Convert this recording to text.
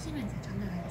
혹시나 이제 전화가